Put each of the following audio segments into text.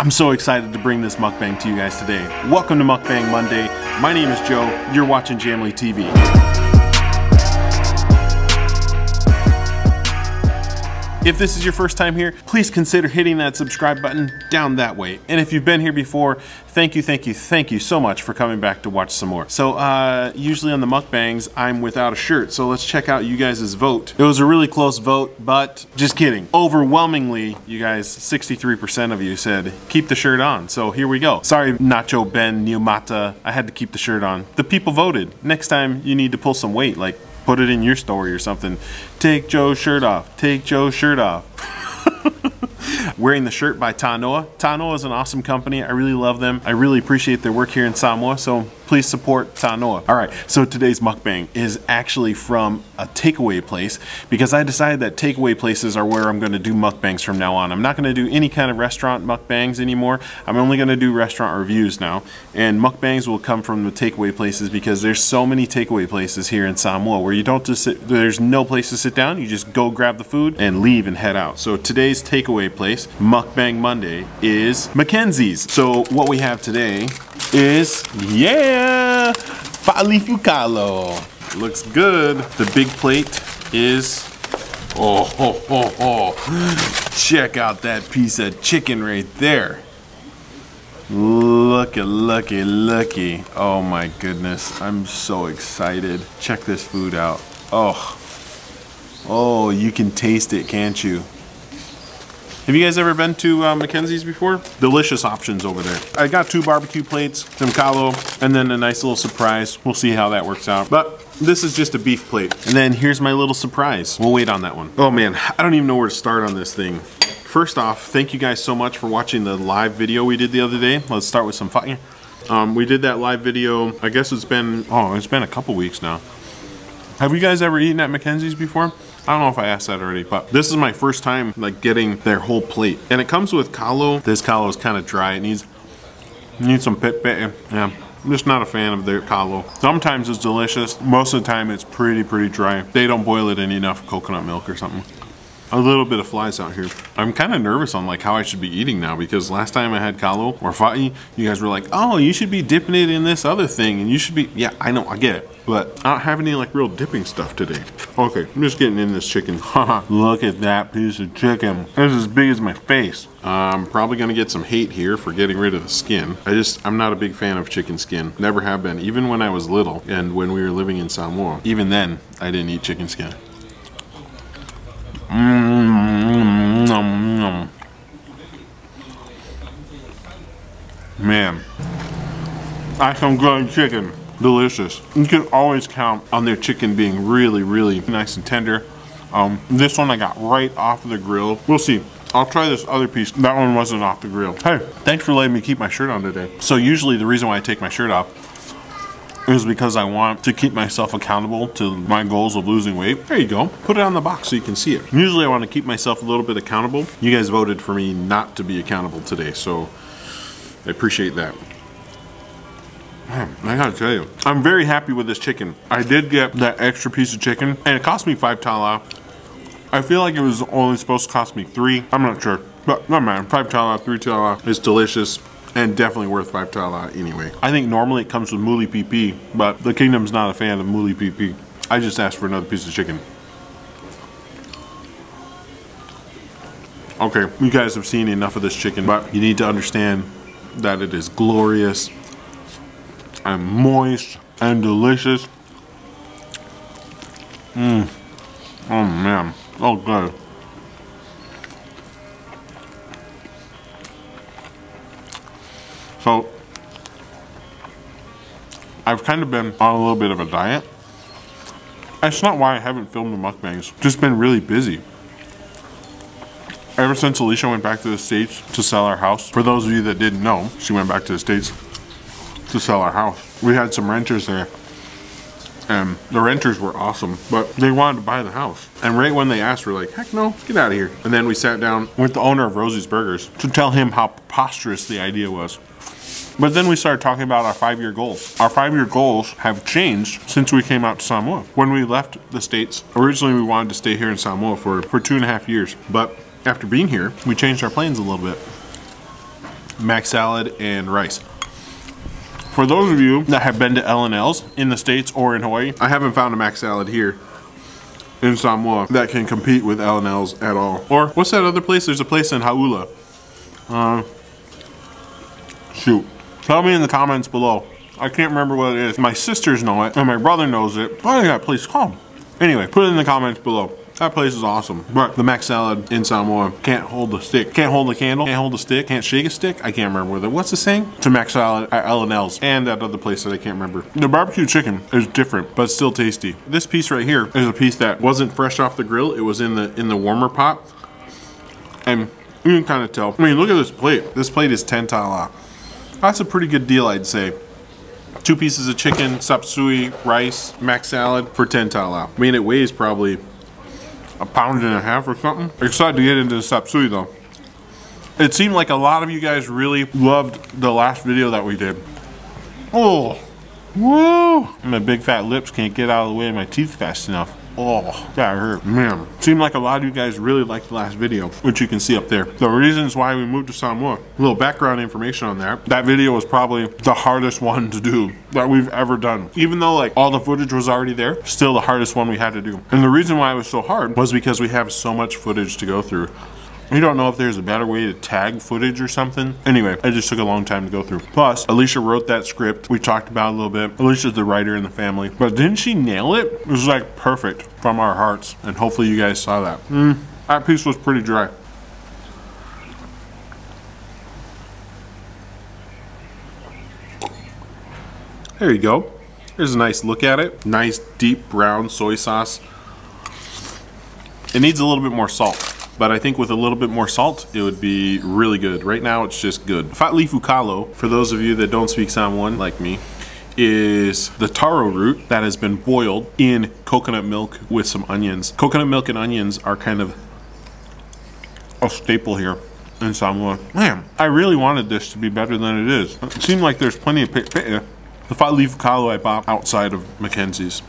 I'm so excited to bring this mukbang to you guys today. Welcome to Mukbang Monday. My name is Joe. You're watching JAMily TV. If this is your first time here, please consider hitting that subscribe button down that way. And if you've been here before, thank you, thank you, thank you so much for coming back to watch some more. So uh, usually on the mukbangs, I'm without a shirt. So let's check out you guys' vote. It was a really close vote, but just kidding. Overwhelmingly, you guys, 63% of you said keep the shirt on. So here we go. Sorry, Nacho Ben Niumata, I had to keep the shirt on. The people voted. Next time you need to pull some weight, like put it in your story or something. Take Joe's shirt off. Take Joe's shirt off. Wearing the shirt by Tanoa. Tanoa is an awesome company. I really love them. I really appreciate their work here in Samoa. So please support Tanoa. All right, so today's mukbang is actually from a takeaway place because I decided that takeaway places are where I'm gonna do mukbangs from now on. I'm not gonna do any kind of restaurant mukbangs anymore. I'm only gonna do restaurant reviews now. And mukbangs will come from the takeaway places because there's so many takeaway places here in Samoa where you don't just sit, there's no place to sit down. You just go grab the food and leave and head out. So today's takeaway place, Mukbang Monday, is Mackenzie's. So what we have today is, yeah, Fa'alifu kalo. Looks good. The big plate is, oh, ho, ho, ho. check out that piece of chicken right there. Looky, looky, looky. Oh my goodness, I'm so excited. Check this food out. Oh, oh, you can taste it, can't you? Have you guys ever been to uh, Mackenzie's before? Delicious options over there. I got two barbecue plates, some kalo, and then a nice little surprise. We'll see how that works out. But this is just a beef plate. And then here's my little surprise. We'll wait on that one. Oh man, I don't even know where to start on this thing. First off, thank you guys so much for watching the live video we did the other day. Let's start with some fire. Um, we did that live video, I guess it's been, oh, it's been a couple weeks now. Have you guys ever eaten at Mackenzie's before? I don't know if I asked that already, but this is my first time like getting their whole plate. And it comes with kalo. This kalo is kind of dry. It needs, needs some pit pit. Yeah. I'm just not a fan of their kalo. Sometimes it's delicious. Most of the time it's pretty, pretty dry. They don't boil it in enough coconut milk or something a little bit of flies out here. I'm kind of nervous on like how I should be eating now because last time I had kalo or fa'i, you guys were like, oh, you should be dipping it in this other thing and you should be, yeah, I know, I get it. But I don't have any like real dipping stuff today. Okay, I'm just getting in this chicken. Look at that piece of chicken. It's as big as my face. I'm probably gonna get some hate here for getting rid of the skin. I just, I'm not a big fan of chicken skin. Never have been, even when I was little and when we were living in Samoa. Even then, I didn't eat chicken skin. Mm, nom, nom. Man, that's some good chicken. Delicious. You can always count on their chicken being really, really nice and tender. Um, this one I got right off of the grill. We'll see. I'll try this other piece. That one wasn't off the grill. Hey, thanks for letting me keep my shirt on today. So usually the reason why I take my shirt off is because I want to keep myself accountable to my goals of losing weight. There you go. Put it on the box so you can see it. Usually I want to keep myself a little bit accountable. You guys voted for me not to be accountable today, so I appreciate that. Man, I gotta tell you, I'm very happy with this chicken. I did get that extra piece of chicken, and it cost me five tala. I feel like it was only supposed to cost me three. I'm not sure, but no man, five tala, three tala is delicious and definitely worth five tala anyway. I think normally it comes with muli PP, but the kingdom's not a fan of muli PP. I just asked for another piece of chicken. Okay, you guys have seen enough of this chicken, but you need to understand that it is glorious and moist and delicious. Mmm. Oh man. Oh good. So, I've kind of been on a little bit of a diet. That's not why I haven't filmed the mukbangs. Just been really busy. Ever since Alicia went back to the States to sell our house, for those of you that didn't know, she went back to the States to sell our house. We had some renters there and the renters were awesome, but they wanted to buy the house. And right when they asked, we're like, heck no, get out of here. And then we sat down with the owner of Rosie's Burgers to tell him how preposterous the idea was. But then we started talking about our five-year goals. Our five-year goals have changed since we came out to Samoa. When we left the States, originally we wanted to stay here in Samoa for, for two and a half years. But after being here, we changed our plans a little bit. mac salad, and rice. For those of you that have been to L&L's in the States or in Hawaii, I haven't found a mac salad here in Samoa that can compete with L&L's at all. Or what's that other place? There's a place in Haula. Uh, shoot. Tell me in the comments below. I can't remember what it is. My sisters know it, and my brother knows it. What is that place called? Anyway, put it in the comments below. That place is awesome. But the mac salad in Samoa can't hold the stick. Can't hold the candle. Can't hold the stick. Can't shake a stick. I can't remember whether. What's the saying? To mac salad at L&L's and that other place that I can't remember. The barbecue chicken is different, but still tasty. This piece right here is a piece that wasn't fresh off the grill. It was in the in the warmer pot, and you can kind of tell. I mean, look at this plate. This plate is 10 tala. That's a pretty good deal, I'd say. Two pieces of chicken, sapsui, rice, mac salad for 10 tala. I mean, it weighs probably a pound and a half or something. Excited to get into the sapsui though. It seemed like a lot of you guys really loved the last video that we did. Oh, woo! My big fat lips can't get out of the way of my teeth fast enough. Oh, that hurt. Man, seemed like a lot of you guys really liked the last video, which you can see up there. The reasons why we moved to Samoa. A little background information on that. That video was probably the hardest one to do that we've ever done. Even though like all the footage was already there, still the hardest one we had to do. And the reason why it was so hard was because we have so much footage to go through. We don't know if there's a better way to tag footage or something. Anyway, it just took a long time to go through. Plus, Alicia wrote that script. We talked about it a little bit. Alicia's the writer in the family. But didn't she nail it? It was like perfect from our hearts. And hopefully you guys saw that. Mm, that piece was pretty dry. There you go. There's a nice look at it. Nice deep brown soy sauce. It needs a little bit more salt but I think with a little bit more salt, it would be really good. Right now, it's just good. Fa'alifu kalo, for those of you that don't speak Samoan like me, is the taro root that has been boiled in coconut milk with some onions. Coconut milk and onions are kind of a staple here in Samoa. Man, I really wanted this to be better than it is. It seemed like there's plenty of The Fa'alifu kalo I bought outside of Mackenzie's.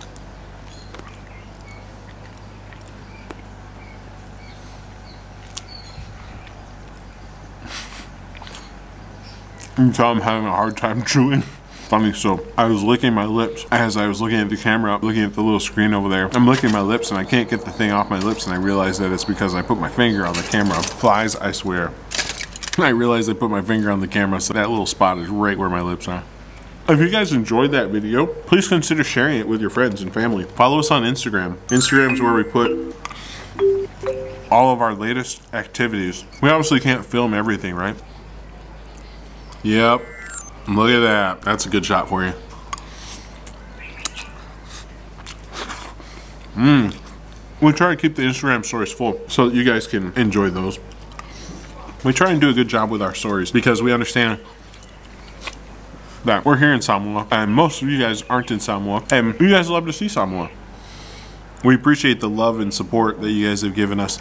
You tell I'm having a hard time chewing. Funny, so I was licking my lips as I was looking at the camera, looking at the little screen over there. I'm licking my lips and I can't get the thing off my lips and I realize that it's because I put my finger on the camera. Flies, I swear. I realized I put my finger on the camera, so that little spot is right where my lips are. If you guys enjoyed that video, please consider sharing it with your friends and family. Follow us on Instagram. Instagram is where we put all of our latest activities. We obviously can't film everything, right? Yep. Look at that. That's a good shot for you. Mmm. We try to keep the Instagram stories full so that you guys can enjoy those. We try and do a good job with our stories because we understand that we're here in Samoa and most of you guys aren't in Samoa and you guys love to see Samoa. We appreciate the love and support that you guys have given us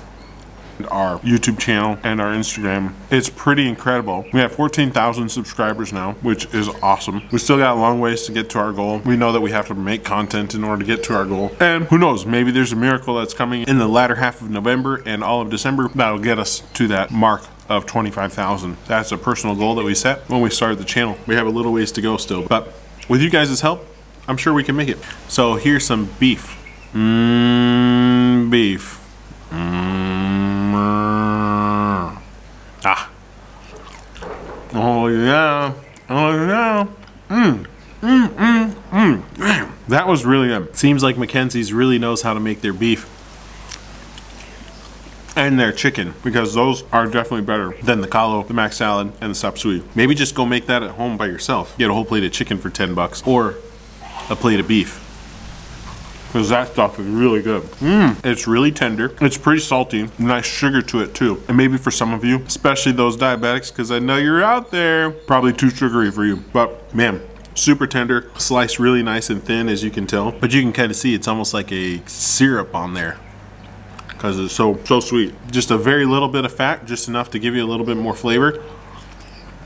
our YouTube channel and our Instagram. It's pretty incredible. We have 14,000 subscribers now, which is awesome. We still got a long ways to get to our goal. We know that we have to make content in order to get to our goal. And who knows, maybe there's a miracle that's coming in the latter half of November and all of December that'll get us to that mark of 25,000. That's a personal goal that we set when we started the channel. We have a little ways to go still, but with you guys' help, I'm sure we can make it. So here's some beef. Mmm, beef. Ah. Oh yeah. Oh yeah. Mmm. Mmm, mmm, mmm. That was really good. Seems like Mackenzie's really knows how to make their beef and their chicken because those are definitely better than the kalo, the mac salad, and the sapsui. Maybe just go make that at home by yourself. Get a whole plate of chicken for 10 bucks or a plate of beef because that stuff is really good. Mmm, it's really tender. It's pretty salty, nice sugar to it too. And maybe for some of you, especially those diabetics, because I know you're out there, probably too sugary for you. But man, super tender, sliced really nice and thin as you can tell. But you can kind of see it's almost like a syrup on there because it's so so sweet. Just a very little bit of fat, just enough to give you a little bit more flavor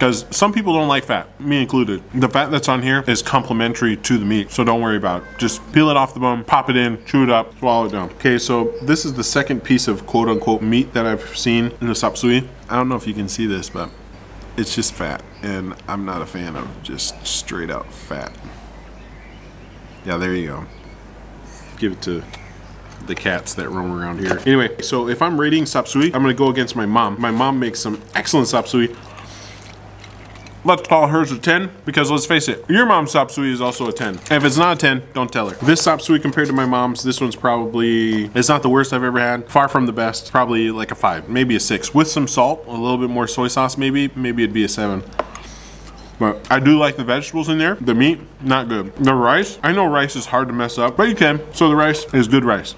because some people don't like fat, me included. The fat that's on here is complementary to the meat, so don't worry about it. Just peel it off the bone, pop it in, chew it up, swallow it down. Okay, so this is the second piece of quote unquote meat that I've seen in the sapsui. I don't know if you can see this, but It's just fat, and I'm not a fan of just straight out fat. Yeah, there you go. Give it to the cats that roam around here. Anyway, so if I'm rating sapsui, I'm gonna go against my mom. My mom makes some excellent sapsui. Let's call hers a 10 because let's face it, your mom's sapsui is also a 10. And if it's not a 10, don't tell her. This sapsui compared to my mom's, this one's probably, it's not the worst I've ever had. Far from the best, probably like a five, maybe a six. With some salt, a little bit more soy sauce maybe, maybe it'd be a seven. But I do like the vegetables in there. The meat, not good. The rice, I know rice is hard to mess up, but you can. So the rice is good rice.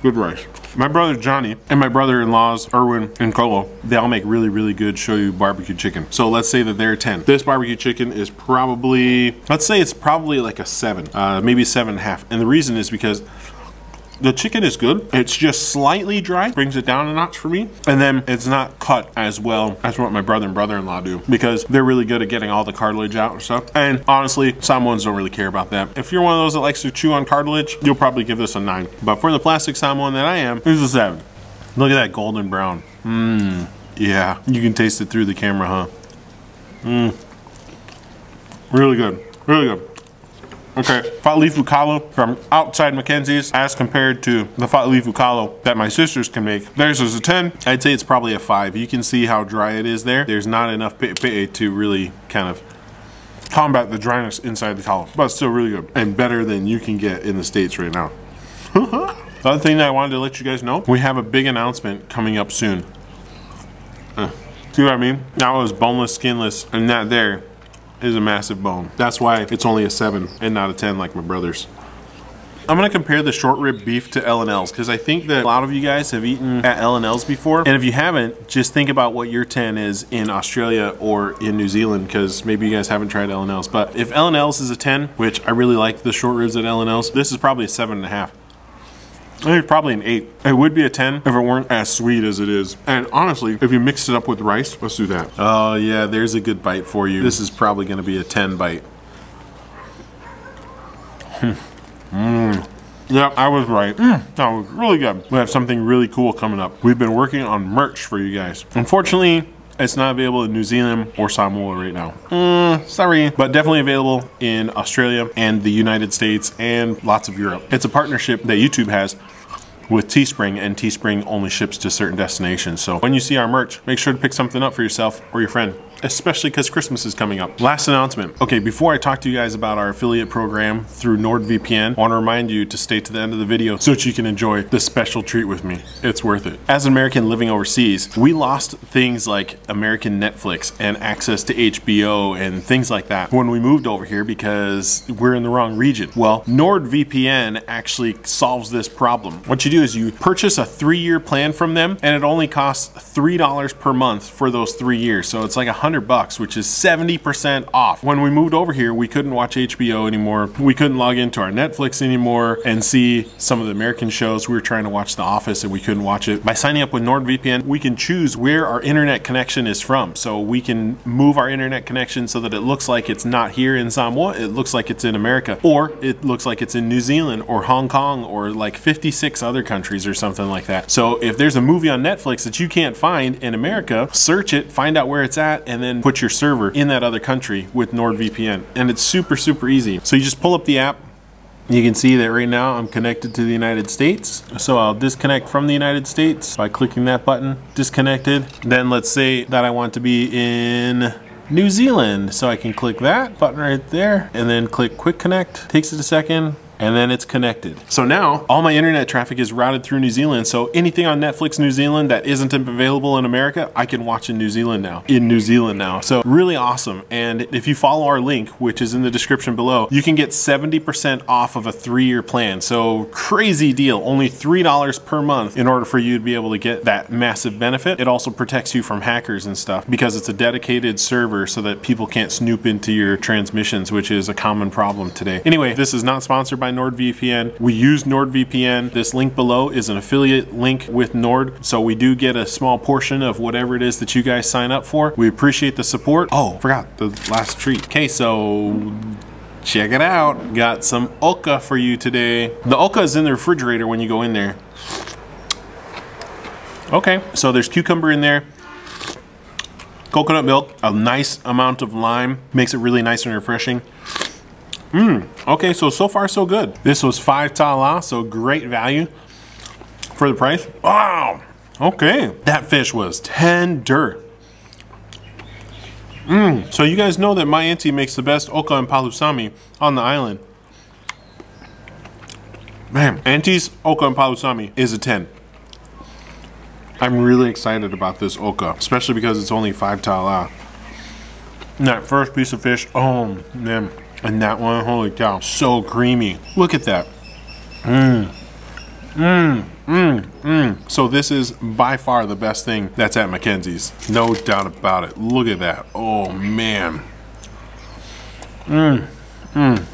Good rice. My brother Johnny and my brother-in-laws Erwin and Colo, they all make really, really good shoyu barbecue chicken. So let's say that they're 10. This barbecue chicken is probably, let's say it's probably like a seven, uh, maybe seven and a half. And the reason is because the chicken is good. It's just slightly dry, brings it down a notch for me. And then it's not cut as well as what my brother and brother-in-law do because they're really good at getting all the cartilage out and stuff. And honestly, Samoans don't really care about that. If you're one of those that likes to chew on cartilage, you'll probably give this a nine. But for the plastic Samoan that I am, is a seven. Look at that golden brown. Mmm. Yeah, you can taste it through the camera, huh? Mmm. Really good. Really good. Okay, Fa'alifu kalo from outside Mackenzie's as compared to the Fa'alifu kalo that my sisters can make. Theirs is a 10. I'd say it's probably a 5. You can see how dry it is there. There's not enough pe'e to really kind of combat the dryness inside the kalo, but still really good and better than you can get in the States right now. the other thing that I wanted to let you guys know, we have a big announcement coming up soon. Uh, see what I mean? That was boneless, skinless, and that there is a massive bone. That's why it's only a 7 and not a 10 like my brother's. I'm gonna compare the short rib beef to L&L's because I think that a lot of you guys have eaten at L&L's before. And if you haven't, just think about what your 10 is in Australia or in New Zealand because maybe you guys haven't tried L&L's. But if L&L's is a 10, which I really like the short ribs at L&L's, this is probably a seven and a half. I think probably an 8. It would be a 10 if it weren't as sweet as it is. And honestly, if you mix it up with rice, let's do that. Oh yeah, there's a good bite for you. This is probably going to be a 10 bite. Mmm. Yep, I was right. Mm, that was really good. We have something really cool coming up. We've been working on merch for you guys. Unfortunately, it's not available in New Zealand or Samoa right now. Mm, sorry, but definitely available in Australia and the United States and lots of Europe. It's a partnership that YouTube has with Teespring, and Teespring only ships to certain destinations. So when you see our merch, make sure to pick something up for yourself or your friend especially because Christmas is coming up. Last announcement. Okay, before I talk to you guys about our affiliate program through NordVPN, I want to remind you to stay to the end of the video so that you can enjoy this special treat with me. It's worth it. As an American living overseas, we lost things like American Netflix and access to HBO and things like that when we moved over here because we're in the wrong region. Well, NordVPN actually solves this problem. What you do is you purchase a three-year plan from them and it only costs $3 per month for those three years. So it's like a 100 bucks, which is 70% off. When we moved over here, we couldn't watch HBO anymore. We couldn't log into our Netflix anymore and see some of the American shows. We were trying to watch The Office and we couldn't watch it. By signing up with NordVPN, we can choose where our internet connection is from. So we can move our internet connection so that it looks like it's not here in Samoa, it looks like it's in America, or it looks like it's in New Zealand or Hong Kong or like 56 other countries or something like that. So if there's a movie on Netflix that you can't find in America, search it, find out where it's at, and then put your server in that other country with NordVPN. And it's super, super easy. So you just pull up the app, you can see that right now I'm connected to the United States. So I'll disconnect from the United States by clicking that button, disconnected. Then let's say that I want to be in New Zealand. So I can click that button right there and then click quick connect. Takes it a second, and then it's connected. So now all my internet traffic is routed through New Zealand. So anything on Netflix New Zealand that isn't available in America, I can watch in New Zealand now, in New Zealand now. So really awesome. And if you follow our link, which is in the description below, you can get 70% off of a three-year plan. So crazy deal, only $3 per month in order for you to be able to get that massive benefit. It also protects you from hackers and stuff because it's a dedicated server so that people can't snoop into your transmissions, which is a common problem today. Anyway, this is not sponsored by NordVPN. We use NordVPN. This link below is an affiliate link with Nord, so we do get a small portion of whatever it is that you guys sign up for. We appreciate the support. Oh, forgot the last treat. Okay, so check it out. Got some oka for you today. The oka is in the refrigerator when you go in there. Okay, so there's cucumber in there. Coconut milk, a nice amount of lime, makes it really nice and refreshing. Mmm, okay, so, so far so good. This was five tala, so great value for the price. Wow, okay. That fish was tender. Mmm, so you guys know that my auntie makes the best oka and palusami on the island. Man, Auntie's Oka and Palusami is a 10. I'm really excited about this Oka, especially because it's only 5 tala. And that first piece of fish, oh man, and that one, holy cow, so creamy. Look at that. Mmm. Mmm. Mmm. Mmm. So this is by far the best thing that's at Mackenzie's. No doubt about it. Look at that. Oh man. Mmm. Mmm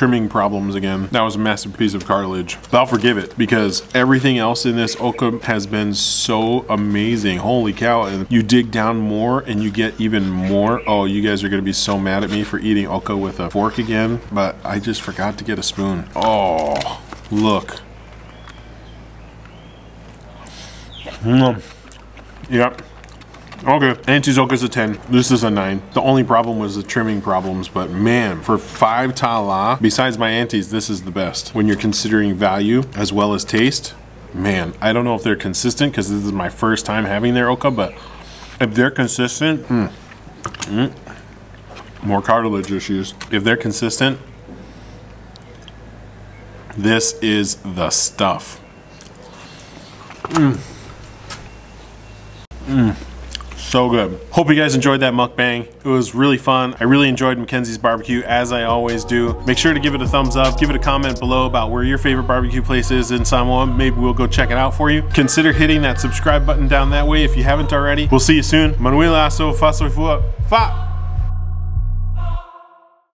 trimming problems again. That was a massive piece of cartilage. But I'll forgive it because everything else in this Oka has been so amazing. Holy cow. And you dig down more and you get even more. Oh, you guys are going to be so mad at me for eating Oka with a fork again. But I just forgot to get a spoon. Oh, look. Mm. Yep. Okay, Auntie's a 10. This is a 9. The only problem was the trimming problems, but man, for 5 tala, besides my Auntie's, this is the best. When you're considering value as well as taste, man, I don't know if they're consistent because this is my first time having their Oka, but if they're consistent, mm, mm, more cartilage issues. If they're consistent, this is the stuff. Mmm. Mmm so good. Hope you guys enjoyed that mukbang. It was really fun. I really enjoyed Mackenzie's barbecue as I always do. Make sure to give it a thumbs up. Give it a comment below about where your favorite barbecue place is in Samoa. Maybe we'll go check it out for you. Consider hitting that subscribe button down that way if you haven't already. We'll see you soon. Manuela Aso Fa.